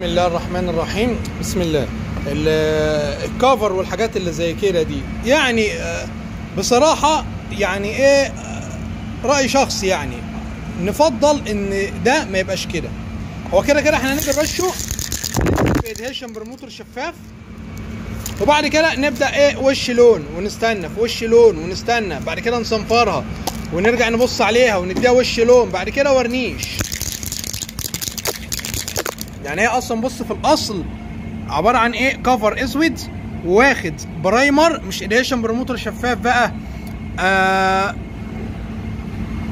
بسم الله الرحمن الرحيم. بسم الله. ال- الكفر والحاجات اللي زي كده دي. يعني آه، بصراحة يعني إيه آه، رأي شخصي يعني. نفضل إن ده ما يبقاش كده. هو كده كده إحنا هنيجي نرشه هننزل في ادهيشن برموتر شفاف. وبعد كده نبدأ إيه وش لون ونستنى. في وش لون ونستنى. بعد كده نصنفرها. ونرجع نبص عليها ونديها وش لون. بعد كده ورنيش. يعني هي أصلا بص في الأصل عبارة عن إيه؟ كفر اسود واخد primer مش adhesion promoter شفاف بقى. آه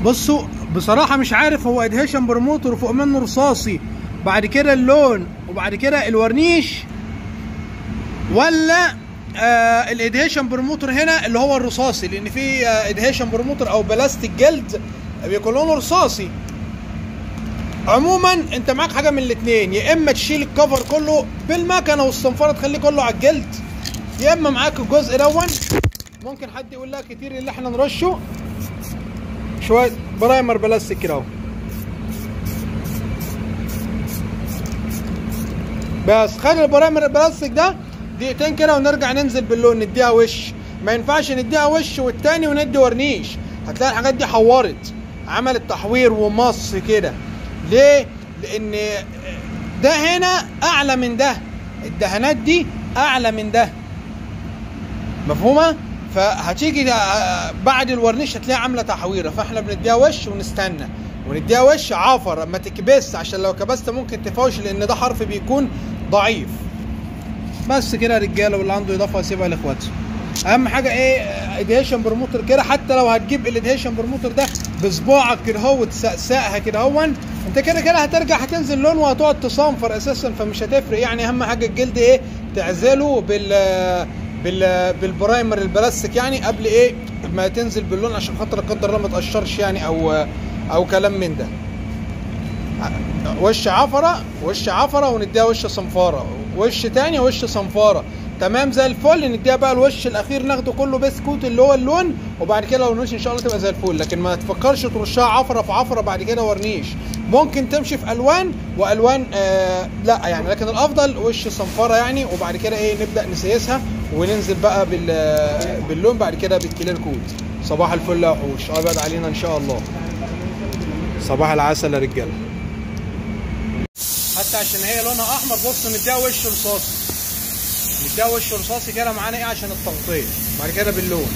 بصوا بصراحة مش عارف هو adhesion promoter وفوق منه رصاصي بعد كده اللون وبعد كده الورنيش ولا آه ال adhesion promoter هنا اللي هو الرصاصي لأن في آه adhesion promoter أو بلاستيك جلد بيكون لونه رصاصي. عموما أنت معاك حاجة من الاثنين يا إما تشيل الكفر كله بالمكنة والصنفره تخليه كله على الجلد. يا إما معاك الجزء ده ممكن حد يقول لك كتير اللي إحنا نرشه. شوية primer بلاستيك كده أهو. بس خلي ال primer البلاستيك ده دقيقتين كده ونرجع ننزل باللون نديها وش. ما ينفعش نديها وش والتاني وندي ورنيش. هتلاقي الحاجات دي حورت. عملت تحوير ومص كده. ليه؟ لأن ده هنا أعلى من ده. الدهانات دي أعلى من ده. مفهومة؟ فهتيجي بعد الورنيش هتلاقيها عاملة تحويرة. فإحنا بنديها وش ونستنى. ونديها وش عفر ما تكبس عشان لو كبست ممكن تفوش لأن ده حرف بيكون ضعيف. بس كده يا رجالة واللي عنده إضافة يسيبها لاخواته أهم حاجة إيه؟ adhesion promoter كده. حتى لو هتجيب ال adhesion promoter ده بصباعك كده هو وتسقسقها كده هون انت كده كده هترجع هتنزل لون وهتقعد تصنفر أساسا فمش هتفرق. يعني أهم حاجة الجلد إيه؟ تعزله بال بال بال primer البلاستيك يعني قبل إيه؟ ما تنزل باللون عشان خاطر لا قدر الله ما تقشرش يعني أو أو كلام من ده. وش عفرة؟ وش عفرة ونديها وش صنفرة. وش تاني؟ وش صنفرة. تمام زي الفل نديها بقى الوش الأخير ناخده كله base coat اللي هو اللون وبعد كده الورنيش إن شاء الله تبقى زي الفل. لكن ما تفكرش ترشها عفرة في عفرة بعد كده ورنيش ممكن تمشي في ألوان وألوان آه لا يعني لكن الأفضل وش صنفرة يعني وبعد كده إيه نبدأ نسيسها وننزل بقى بال باللون بعد كده بال clear coat. صباح الفل يا وحوش أبعد علينا إن شاء الله. صباح العسل يا رجالة. حتى عشان هي لونها أحمر بص نديها وش رصاصي نديها وش رصاصي كده معانا إيه عشان التغطيه بعد كده باللون.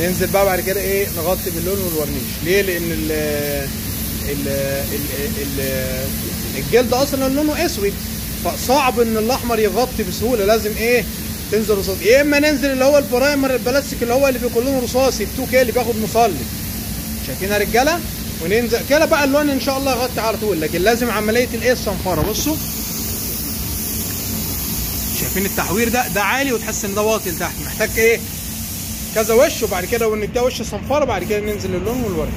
ننزل بقى بعد كده إيه نغطي باللون والورنيش. ليه؟ لأن ال ال ال ال الجلد أصلا لونه أسود. فصعب إن الأحمر يغطي بسهولة. لازم إيه تنزل رصاصي. يا إما ننزل اللي هو ال primer البلاستيك اللي هو اللي بيكون لونه رصاصي 2K اللي بياخد مصلب. شايفين يا رجالة؟ وننزل. كده بقى اللون إن شاء الله يغطي على طول. لكن لازم عملية الإيه؟ الصنفرة. بصوا. شايفين التحوير ده؟ ده عالي وتحس إن ده واطي لتحت. محتاج إيه؟ كذا وش وبعد كده ونديها وش صنفره بعد كده ننزل اللون والورنيش.